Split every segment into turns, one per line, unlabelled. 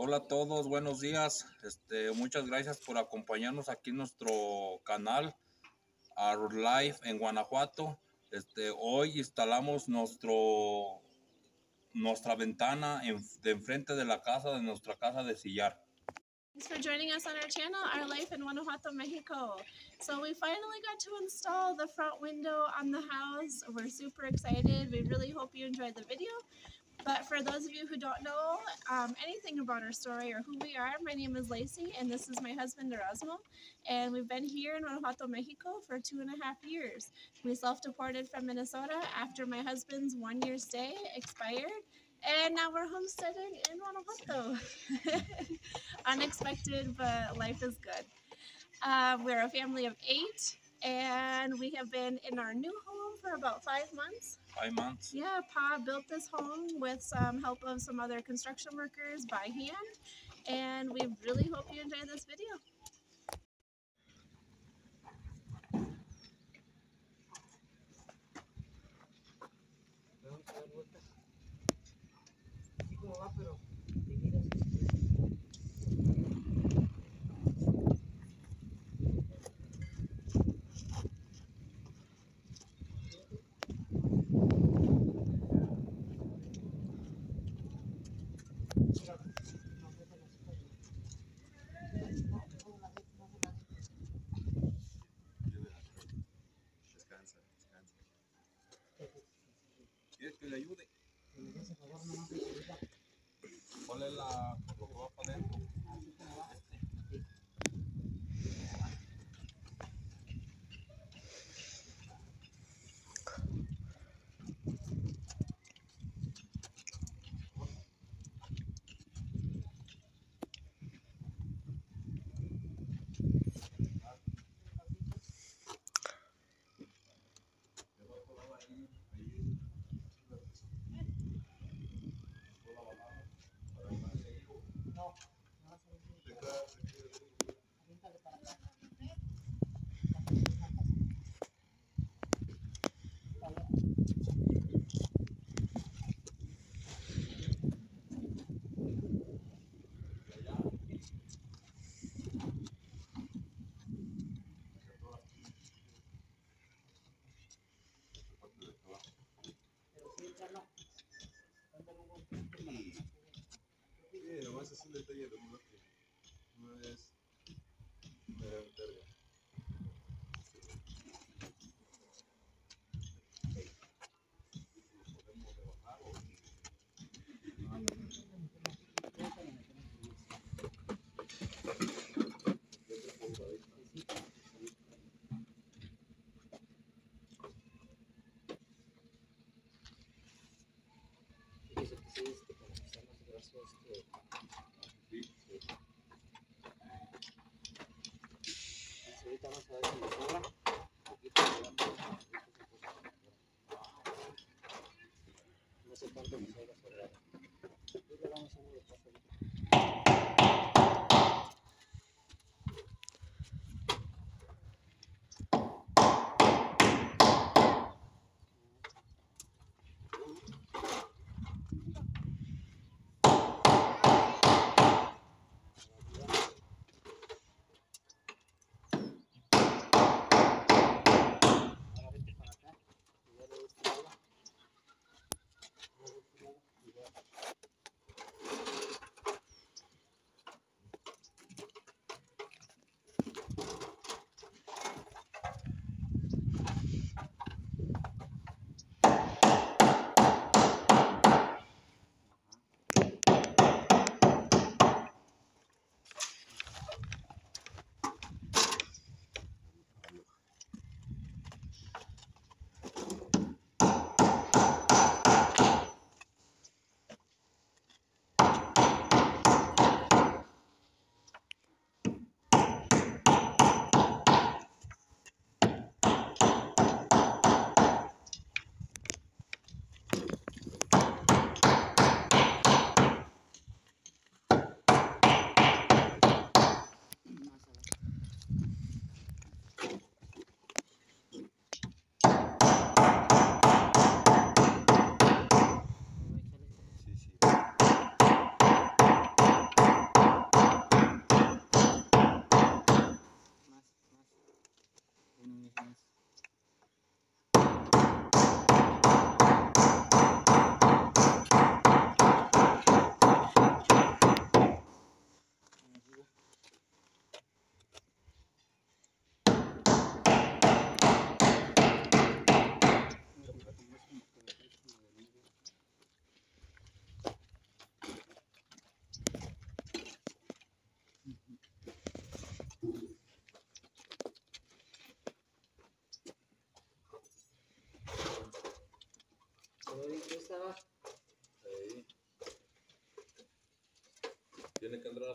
Hola a todos, buenos días. Este, muchas gracias por acompañarnos aquí en nuestro canal Our Life en Guanajuato. Este, hoy instalamos nuestro nuestra ventana en, de enfrente de la casa de nuestra casa de sillar.
Thanks for joining us on our channel, Our Life in Guanajuato, Mexico. So we finally got to install the front window on the house. We're super excited. We really hope you enjoyed the video. But for those of you who don't know um, anything about our story or who we are, my name is Lacey and this is my husband Erasmo. And we've been here in Guanajuato, Mexico for two and a half years. We self-deported from Minnesota after my husband's one year stay expired. And now we're homesteading in Guanajuato. Unexpected, but life is good. Uh, we're a family of eight, and we have been in our new home for about five months.
Five months.
Yeah, Pa built this home with some help of some other construction workers by hand, and we really hope you enjoy this video.
¿Quieres que le ayude? Ponle la
ahorita ya lo que no es una.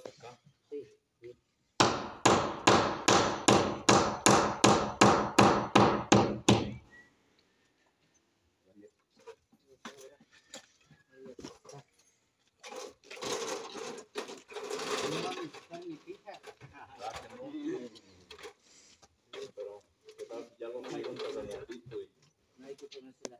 acá.
Sí.
Pero. Ya.
No hay que ponerse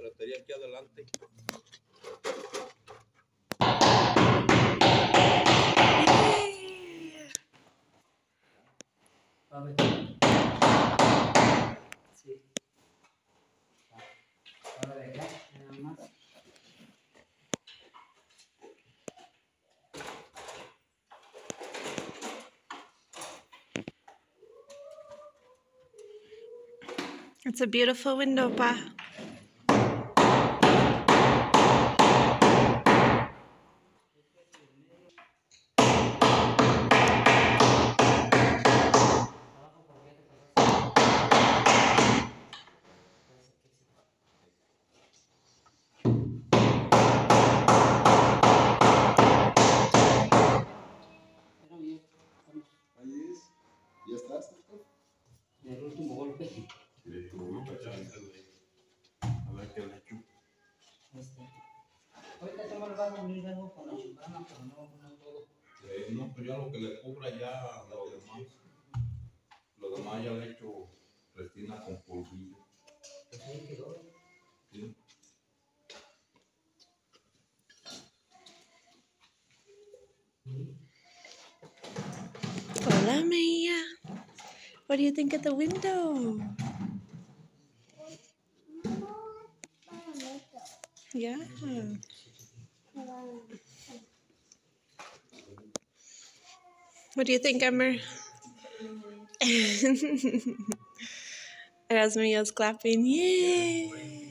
ferretería. Aquí está la ferretería adelante.
Sí. Ahora de acá, nada más.
It's a beautiful window, Pa. Maya. What do you think of the window? Yeah. What do you think, Emmer? Erasmia's clapping. Yay!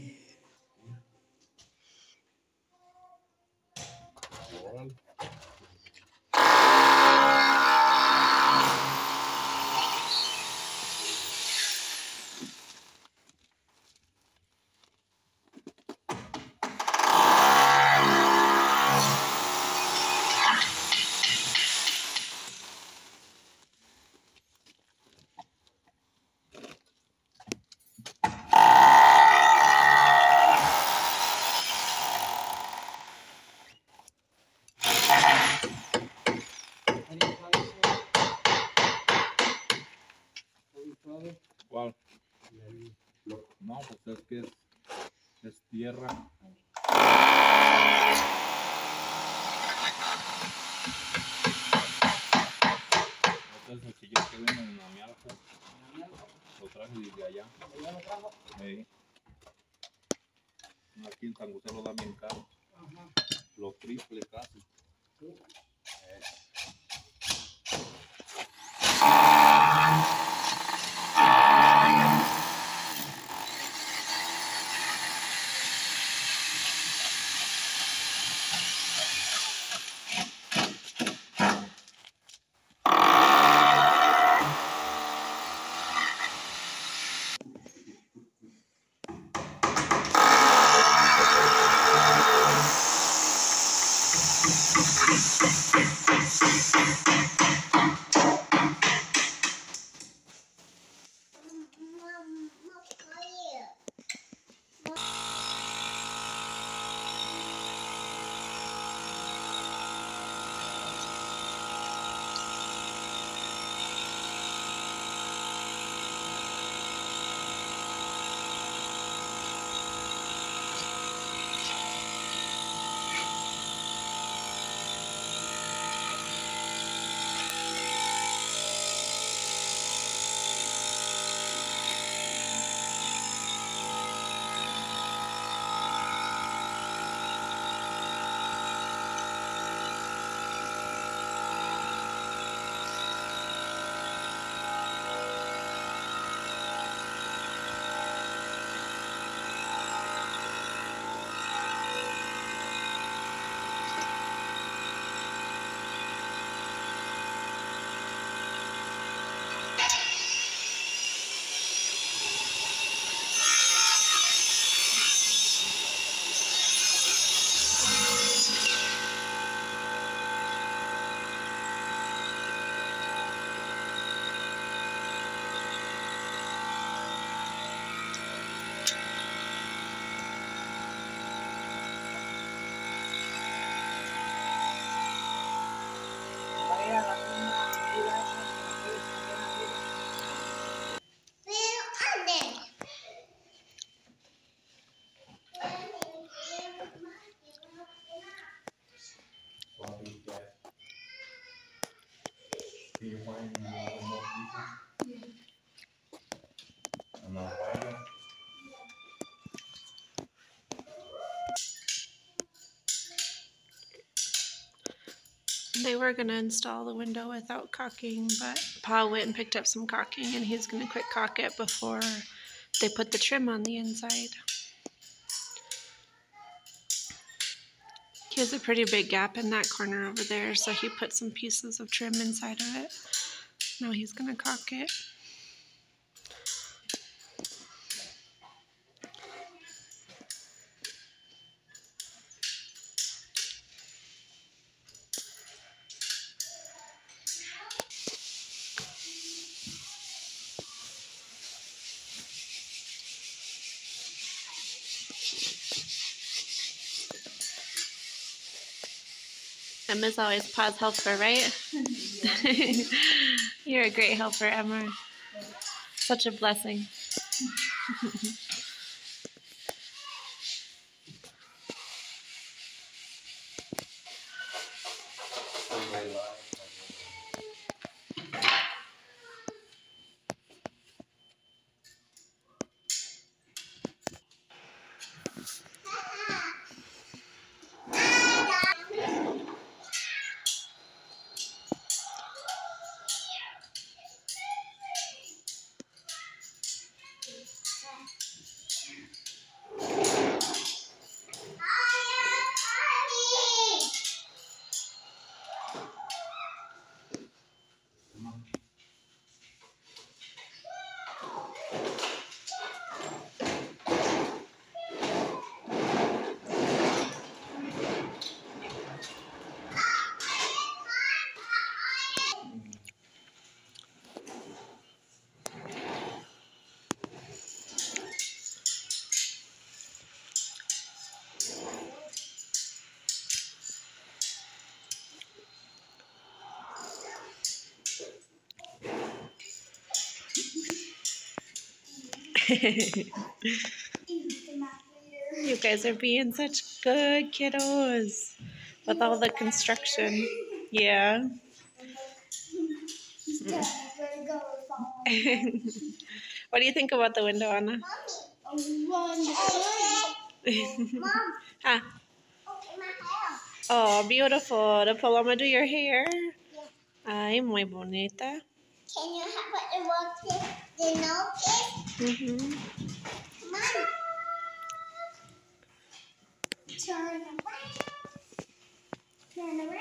estos mochillos que vienen en
Amialco.
Lo traje desde allá. Aquí en San José lo dan bien caro.
Ajá.
Los triples casi.
Sí.
They were gonna install the window without caulking, but Paul went and picked up some caulking and he's gonna quick caulk it before they put the trim on the inside. He has a pretty big gap in that corner over there, so he put some pieces of trim inside of it. Now he's gonna caulk it. Emma's always Pa's helper, right? You're a great helper, Emma. Such a blessing. you guys are being such good kiddos with all the construction. Yeah. what do you think about the window, Anna? ah. Oh, beautiful. The Paloma do your hair? Ay, muy bonita.
Can you have it work the nose?
Mm-hmm.
Mom. Turn around. Turn around.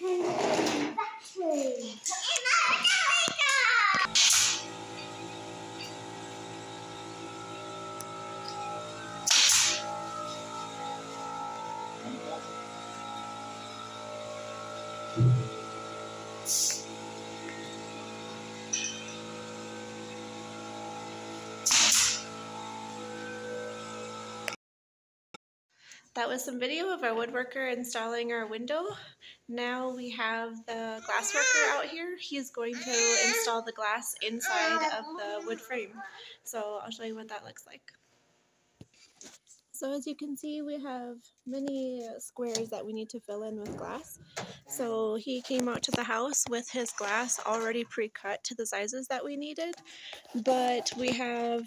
Turn around. Back way.
That was some video of our woodworker installing our window. Now we have the glass worker out here. He's going to install the glass inside of the wood frame. So I'll show you what that looks like. So as you can see, we have many squares that we need to fill in with glass. So he came out to the house with his glass already pre-cut to the sizes that we needed. But we have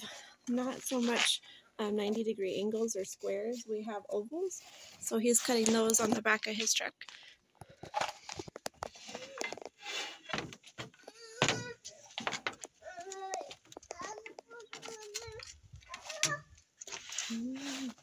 not so much um, 90 degree angles or squares. We have ovals. So he's cutting those on the back of his truck. Mm.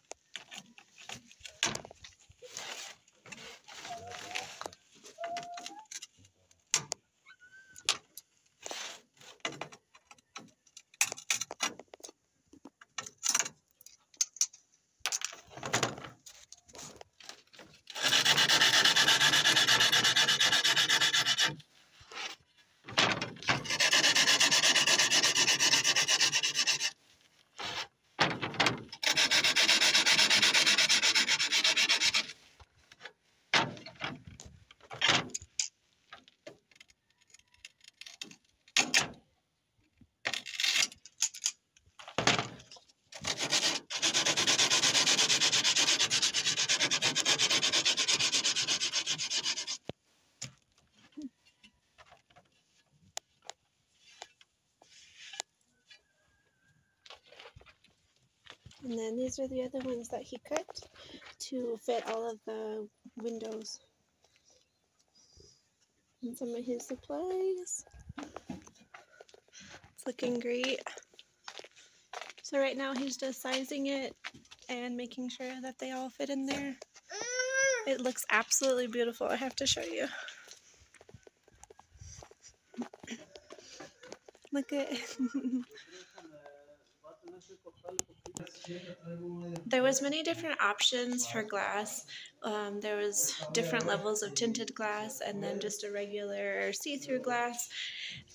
And then these are the other ones that he cut to fit all of the windows. And some of his supplies. It's looking great. So right now he's just sizing it and making sure that they all fit in there. It looks absolutely beautiful. I have to show you. Look at There was many different options for glass. Um, there was different levels of tinted glass and then just a regular see-through glass.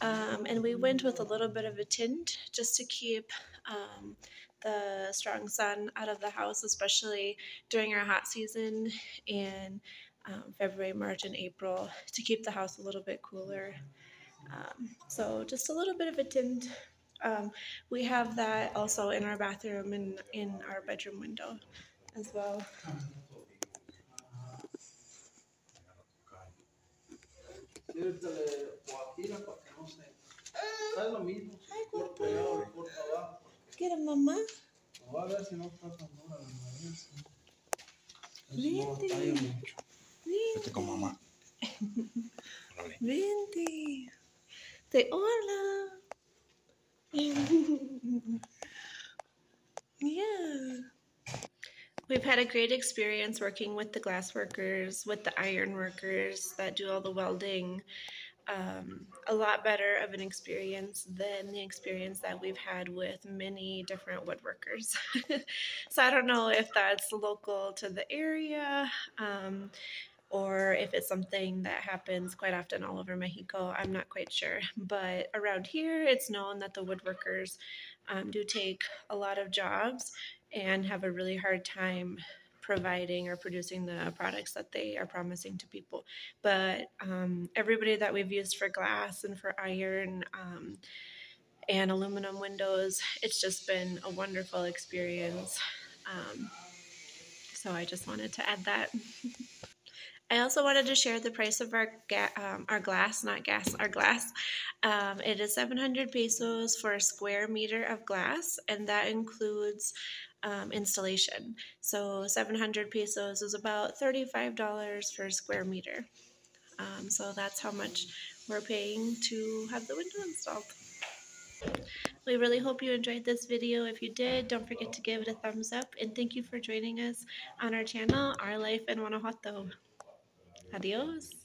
Um, and we went with a little bit of a tint just to keep um, the strong sun out of the house, especially during our hot season in um, February, March, and April to keep the house a little bit cooler. Um, so just a little bit of a tint. Um, we have that also in our bathroom and in our bedroom window as well.
Sírvele guajira para que no se. Es lo mismo, si corta allá o corta abajo.
¿Quieres mamá?
Va a ver si no está tan dura la nariz.
Vente.
Vete con mamá.
Vente. Say hola. Yeah. We've had a great experience working with the glass workers, with the iron workers that do all the welding. Um, a lot better of an experience than the experience that we've had with many different woodworkers. so I don't know if that's local to the area. Um, or if it's something that happens quite often all over Mexico. I'm not quite sure. But around here, it's known that the woodworkers um, do take a lot of jobs and have a really hard time providing or producing the products that they are promising to people. But um, everybody that we've used for glass and for iron, um, and aluminum windows. It's just been a wonderful experience. Um, so I just wanted to add that. I also wanted to share the price of our ga- um, our glass, not gas, our glass. Um, it is 700 pesos for a square meter of glass, and that includes um, installation. So 700 pesos is about $35 for a square meter. Um, so that's how much we're paying to have the window installed. We really hope you enjoyed this video. If you did, don't forget to give it a thumbs up. And thank you for joining us on our channel, Our Life in Guanajuato. Adiós.